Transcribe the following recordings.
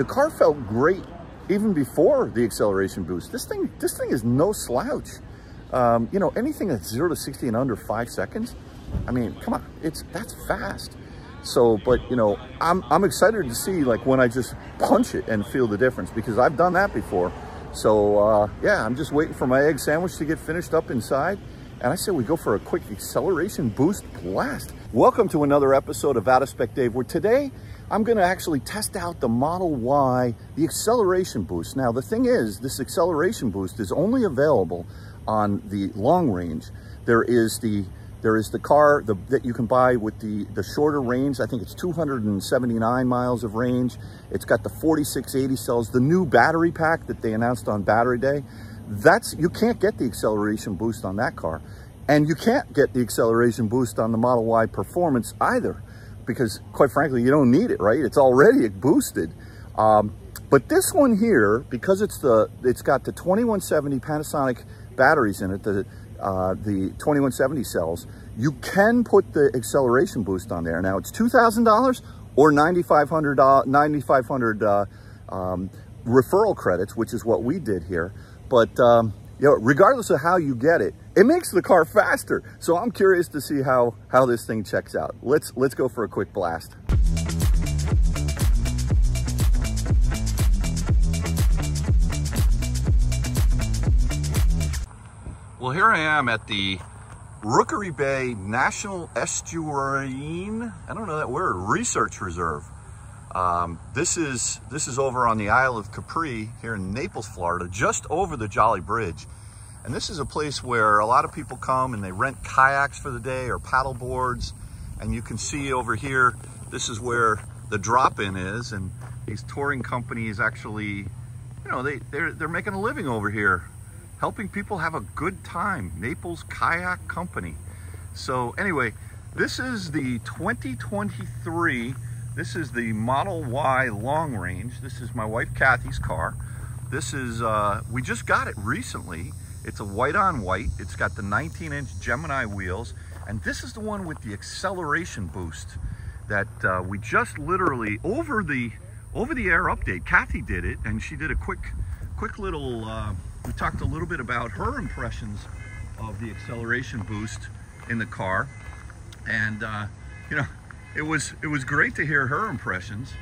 the car felt great even before the acceleration boost. This thing, this thing is no slouch. Um, you know, anything that's zero to 60 in under five seconds, I mean, come on, it's that's fast. So, but you know, I'm, I'm excited to see like when I just punch it and feel the difference because I've done that before. So uh, yeah, I'm just waiting for my egg sandwich to get finished up inside. And I said we go for a quick acceleration boost blast. Welcome to another episode of Out of Spec Dave, where today I'm gonna actually test out the Model Y, the acceleration boost. Now, the thing is, this acceleration boost is only available on the long range. There is the there is the car the, that you can buy with the, the shorter range. I think it's 279 miles of range. It's got the 4680 cells, the new battery pack that they announced on battery day. That's, you can't get the acceleration boost on that car. And you can't get the acceleration boost on the Model Y Performance either, because quite frankly, you don't need it, right? It's already boosted. Um, but this one here, because it's the, it's got the 2170 Panasonic batteries in it, the uh, the 2170 cells, you can put the acceleration boost on there. Now it's $2,000 or $9,500 9,500 uh, um, referral credits, which is what we did here. But um, you know, regardless of how you get it, it makes the car faster. So I'm curious to see how, how this thing checks out. Let's, let's go for a quick blast. Well, here I am at the Rookery Bay National Estuarine, I don't know that word, Research Reserve. Um, this is this is over on the Isle of Capri here in Naples, Florida, just over the Jolley Bridge. And this is a place where a lot of people come and they rent kayaks for the day or paddle boards. And you can see over here, this is where the drop-in is. And these touring companies actually, you know, they, they're, they're making a living over here helping people have a good time. Naples Kayak Company. So anyway, this is the 2023, this is the Model Y long range. This is my wife Kathy's car. This is, uh, we just got it recently. It's a white on white. It's got the 19 inch Gemini wheels. And this is the one with the acceleration boost that uh, we just literally over the over the air update. Kathy did it and she did a quick quick little uh, we talked a little bit about her impressions of the acceleration boost in the car. And, uh, you know, it was, it was great to hear her impressions,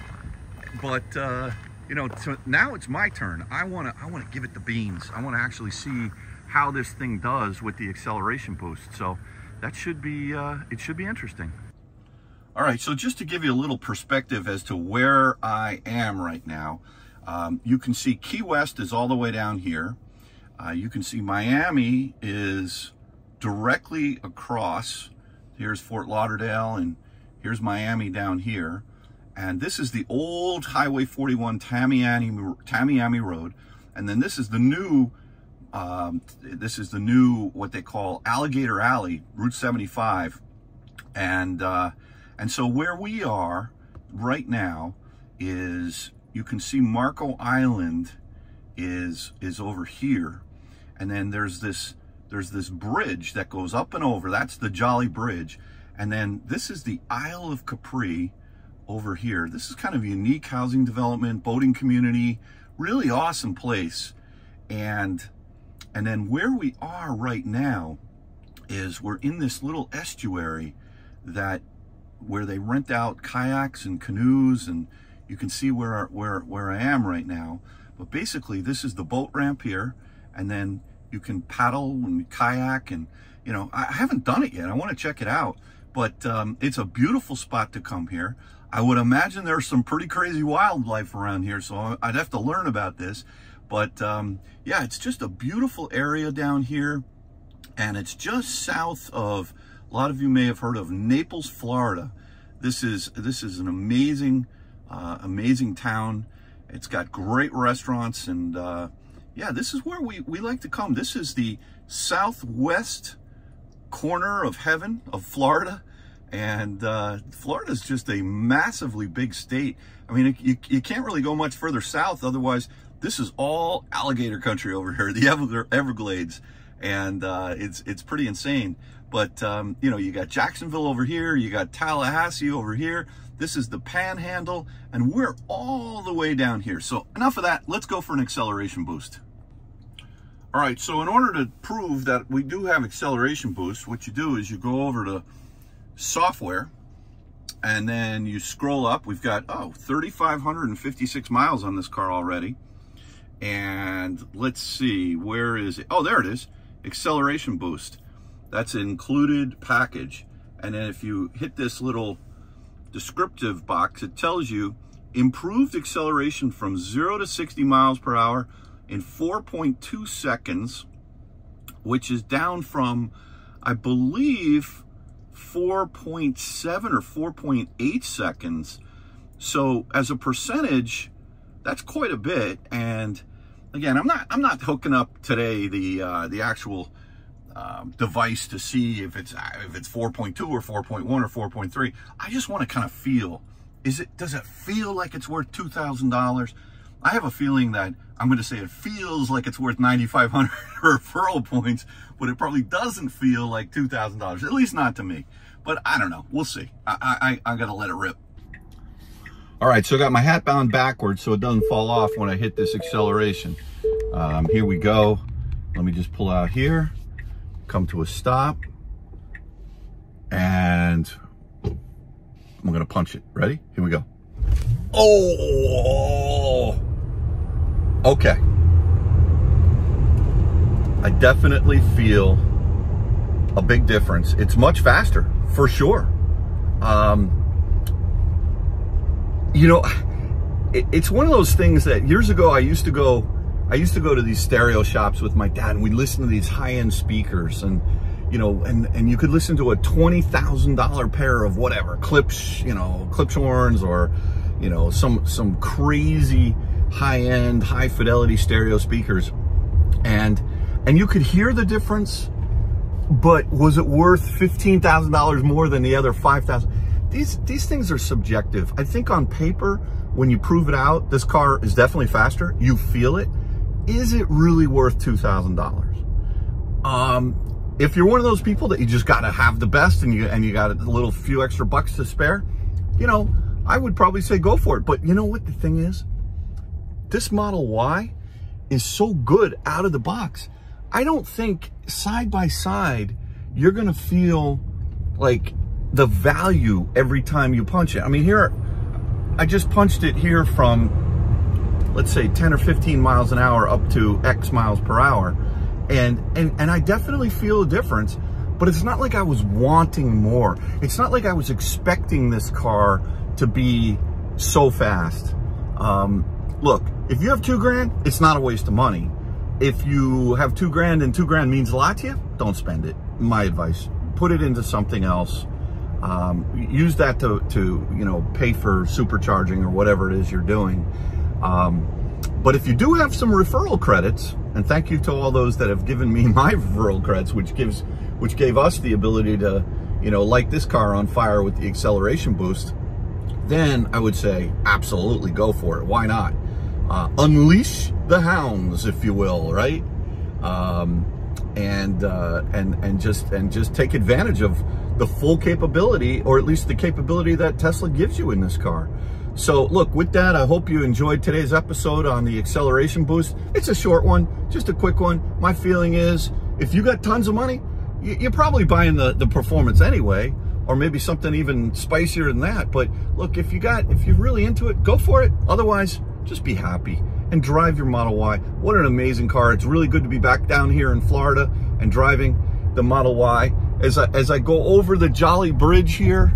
but, uh, you know, to, now it's my turn. I want to, I want to give it the beans. I want to actually see how this thing does with the acceleration boost. So that should be, uh, it should be interesting. All right, so just to give you a little perspective as to where I am right now, um, you can see Key West is all the way down here. Uh, you can see Miami is directly across. Here's Fort Lauderdale and here's Miami down here. And this is the old Highway 41 Tamiami, Tamiami Road. And then this is the new, um, this is the new, what they call Alligator Alley, Route 75. And, uh, and so where we are right now is, you can see Marco Island is, is over here and then there's this there's this bridge that goes up and over. That's the Jolley Bridge. And then this is the Isle of Capri over here. This is kind of unique housing development, boating community, really awesome place. And and then where we are right now is we're in this little estuary that where they rent out kayaks and canoes and you can see where where where I am right now. But basically this is the boat ramp here and then you can paddle and kayak and you know I haven't done it yet I want to check it out but um, it's a beautiful spot to come here I would imagine there's some pretty crazy wildlife around here so I'd have to learn about this but um, yeah it's just a beautiful area down here and it's just south of a lot of you may have heard of Naples Florida this is this is an amazing uh, amazing town it's got great restaurants and uh, yeah, this is where we, we like to come. This is the southwest corner of heaven of Florida. And uh, Florida is just a massively big state. I mean, you, you can't really go much further south. Otherwise, this is all alligator country over here, the Everglades. And uh, it's, it's pretty insane. But, um, you know, you got Jacksonville over here. You got Tallahassee over here. This is the panhandle, and we're all the way down here. So enough of that. Let's go for an acceleration boost. All right, so in order to prove that we do have acceleration boost, what you do is you go over to software, and then you scroll up. We've got, oh, 3,556 miles on this car already. And let's see, where is it? Oh, there it is, acceleration boost. That's included package. And then if you hit this little descriptive box, it tells you improved acceleration from zero to 60 miles per hour in 4.2 seconds, which is down from, I believe, 4.7 or 4.8 seconds. So as a percentage, that's quite a bit. And again, I'm not I'm not hooking up today the uh, the actual um, device to see if it's if it's 4.2 or 4.1 or 4.3. I just want to kind of feel. Is it does it feel like it's worth two thousand dollars? I have a feeling that I'm going to say it feels like it's worth 9,500 referral points, but it probably doesn't feel like $2,000, at least not to me. But I don't know. We'll see. I, I, I got to let it rip. All right, so I got my hat bound backwards so it doesn't fall off when I hit this acceleration. Um, here we go. Let me just pull out here, come to a stop, and I'm gonna punch it. Ready? Here we go. Oh! Okay. I definitely feel a big difference. It's much faster, for sure. Um, you know, it, it's one of those things that years ago I used to go, I used to go to these stereo shops with my dad and we'd listen to these high-end speakers and, you know, and, and you could listen to a $20,000 pair of whatever, Klipsch, you know, Klipsch horns or, you know, some, some crazy high-end, high fidelity stereo speakers. And, and you could hear the difference, but was it worth $15,000 more than the other 5,000? these these things are subjective. I think on paper, when you prove it out, this car is definitely faster. You feel it. Is it really worth two thousand dollars? Um, if you're one of those people that you just got to have the best and you and you got a little few extra bucks to spare, you know, I would probably say go for it. But you know what the thing is? This Model Y is so good out of the box. I don't think side by side you're going to feel like the value every time you punch it. I mean, here, I just punched it here from, let's say 10 or 15 miles an hour up to X miles per hour. And, and, and I definitely feel a difference, but it's not like I was wanting more. It's not like I was expecting this car to be so fast. Um, look, if you have two grand, it's not a waste of money. If you have two grand and two grand means a lot to you, don't spend it. My advice, put it into something else um, use that to, to, you know, pay for supercharging or whatever it is you're doing. Um, but if you do have some referral credits, and thank you to all those that have given me my referral credits, which gives, which gave us the ability to, you know, light this car on fire with the acceleration boost, then I would say absolutely go for it. Why not? Uh, unleash the hounds, if you will, right? Um, and uh, and and just and just take advantage of the full capability, or at least the capability that Tesla gives you in this car. So look, with that, I hope you enjoyed today's episode on the acceleration boost. It's a short one, just a quick one. My feeling is if you got tons of money, you're probably buying the, the performance anyway, or maybe something even spicier than that. But look, if you got, if you're really into it, go for it. Otherwise, just be happy and drive your Model Y. What an amazing car. It's really good to be back down here in Florida and driving the Model Y. As I, as I go over the Jolley Bridge here,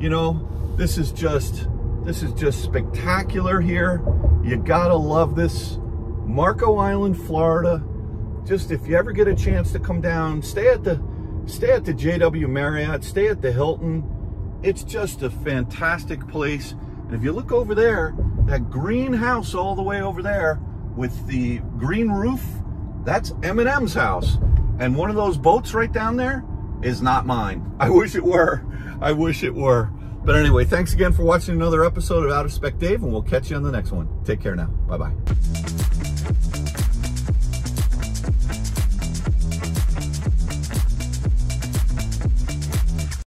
you know, this is just, this is just spectacular here. You gotta love this. Marco Island, Florida. Just if you ever get a chance to come down, stay at the, stay at the JW Marriott, stay at the Hilton. It's just a fantastic place. And if you look over there, that green house all the way over there with the green roof, that's Eminem's house. And one of those boats right down there is not mine. I wish it were. I wish it were. But anyway, thanks again for watching another episode of Out of Spec Dave, and we'll catch you on the next one. Take care now. Bye-bye.